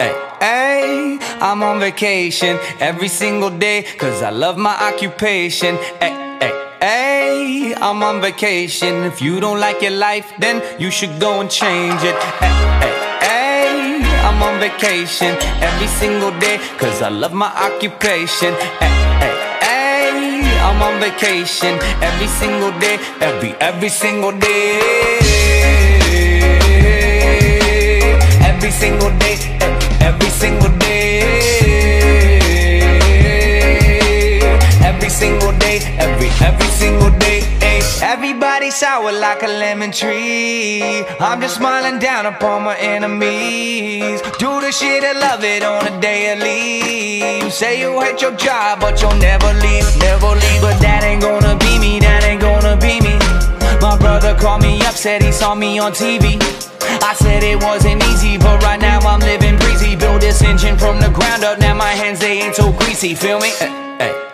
Hey, hey, I'm on vacation every single day cause I love my occupation. Hey, hey, hey, I'm on vacation. If you don't like your life, then you should go and change it. Hey, hey, hey, I'm on vacation every single day cause I love my occupation. Hey, hey, hey, I'm on vacation every single day, every, every single day. Day, every, every single day. ay. Everybody sour like a lemon tree. I'm just smiling down upon my enemies. Do the shit and love it on a daily. Say you hate your job, but you'll never leave, never leave. But that ain't gonna be me, that ain't gonna be me. My brother called me up, said he saw me on TV. I said it wasn't easy, but right now I'm living breezy. Build this engine from the ground up, now my hands they ain't so greasy. Feel me? Hey, hey,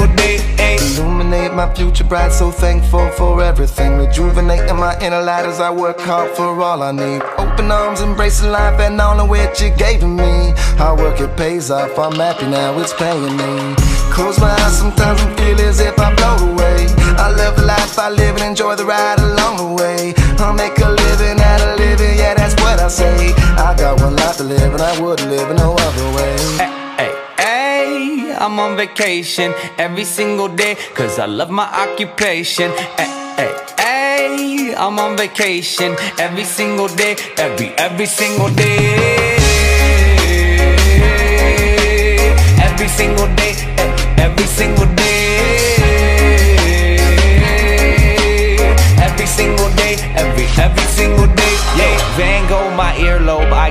my future bright, so thankful for everything. Rejuvenating my inner light as I work hard for all I need. Open arms, embracing life and all of which you gave to me. Hard work, it pays off. I'm happy now, it's paying me. Close my eyes sometimes and feel as if I blow away. I love the life I live and enjoy the ride along the way. I'll make a living out vacation every single day cause I love my occupation. Hey, hey, hey, I'm on vacation every single day, every, every single day.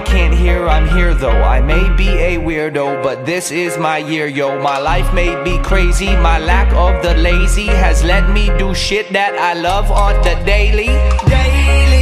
I can't hear, I'm here though. I may be a weirdo, but this is my year, yo. My life may be crazy. My lack of the lazy has let me do shit that I love on the daily. Daily, daily.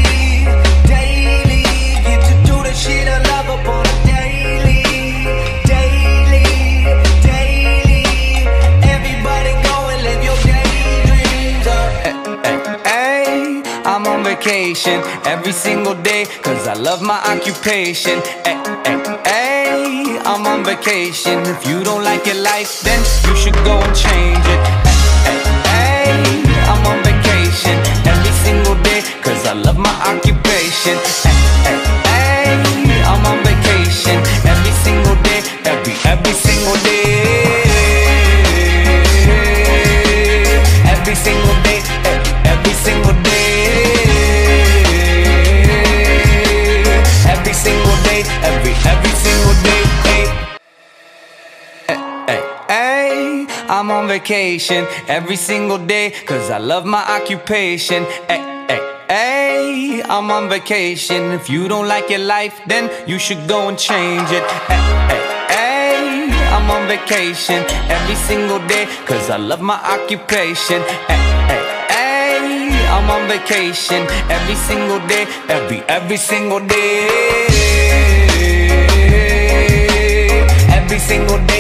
I'm on vacation every single day cause I love my occupation. Hey, hey, hey, I'm on vacation. If you don't like your life, then you should go and change it. Hey, hey, hey, I'm on vacation every single day cause I love my occupation. Hey, hey, hey, I'm on vacation every single day, every, every single day. I'm on vacation every single day cause I love my occupation. Hey, hey, I'm on vacation. If you don't like your life, then you should go and change it. Hey, hey, hey, I'm on vacation every single day cause I love my occupation. Hey, hey, hey, I'm on vacation every single day, every, every single day. Every single day,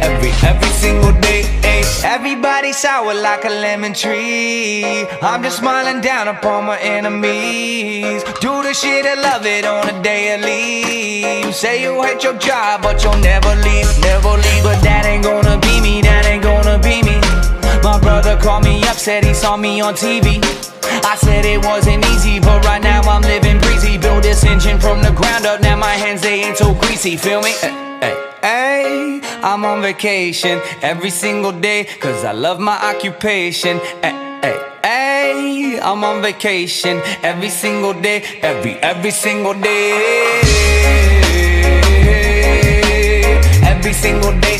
every, every single day. ay. Everybody sour like a lemon tree. I'm just smiling down upon my enemies. Do the shit and love it on a daily. You say you hate your job, but you'll never leave, never leave. But that ain't gonna be me, that ain't gonna be me. My brother called me up, said he saw me on TV. I said it wasn't easy, but right now I'm living breezy. Build this engine from the ground up, now my hands they ain't so greasy. Feel me? Hey, hey, hey, I'm on vacation every single day, cause I love my occupation. Hey, hey, hey, I'm on vacation every single day, every, every single day. Every single day,